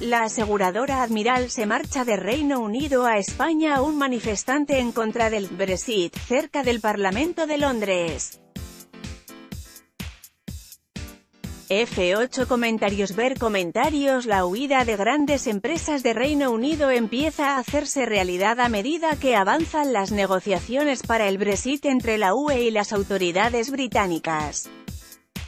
La aseguradora Admiral se marcha de Reino Unido a España un manifestante en contra del Brexit, cerca del Parlamento de Londres. F8 comentarios Ver comentarios La huida de grandes empresas de Reino Unido empieza a hacerse realidad a medida que avanzan las negociaciones para el Brexit entre la UE y las autoridades británicas.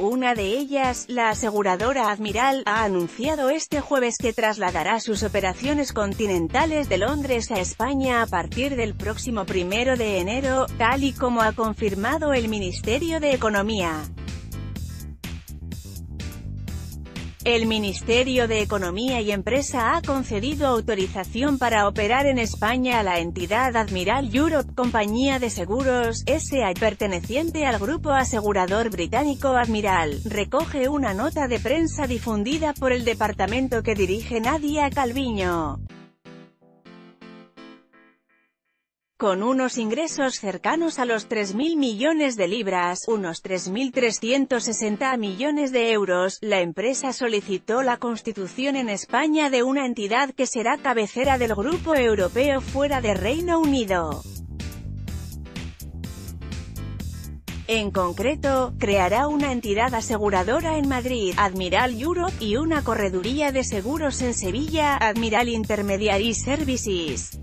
Una de ellas, la aseguradora Admiral, ha anunciado este jueves que trasladará sus operaciones continentales de Londres a España a partir del próximo primero de enero, tal y como ha confirmado el Ministerio de Economía. El Ministerio de Economía y Empresa ha concedido autorización para operar en España a la entidad Admiral Europe, compañía de seguros, S.A. perteneciente al grupo asegurador británico Admiral, recoge una nota de prensa difundida por el departamento que dirige Nadia Calviño. Con unos ingresos cercanos a los 3.000 millones de libras, unos 3.360 millones de euros, la empresa solicitó la constitución en España de una entidad que será cabecera del grupo europeo fuera de Reino Unido. En concreto, creará una entidad aseguradora en Madrid, Admiral Europe, y una correduría de seguros en Sevilla, Admiral Intermediary Services.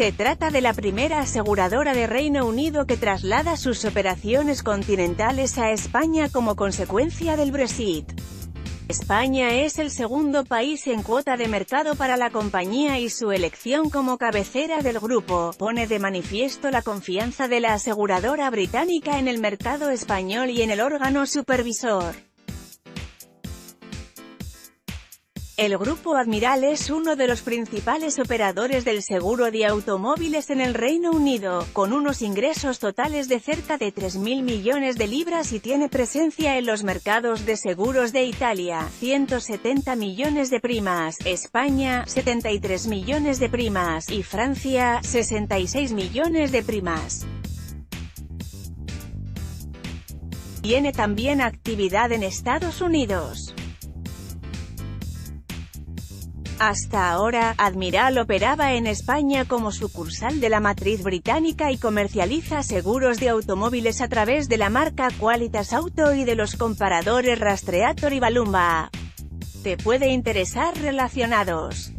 Se trata de la primera aseguradora de Reino Unido que traslada sus operaciones continentales a España como consecuencia del Brexit. España es el segundo país en cuota de mercado para la compañía y su elección como cabecera del grupo, pone de manifiesto la confianza de la aseguradora británica en el mercado español y en el órgano supervisor. El Grupo Admiral es uno de los principales operadores del seguro de automóviles en el Reino Unido, con unos ingresos totales de cerca de 3.000 millones de libras y tiene presencia en los mercados de seguros de Italia, 170 millones de primas, España, 73 millones de primas, y Francia, 66 millones de primas. Tiene también actividad en Estados Unidos. Hasta ahora, Admiral operaba en España como sucursal de la matriz británica y comercializa seguros de automóviles a través de la marca Qualitas Auto y de los comparadores Rastreator y Balumba. Te puede interesar relacionados.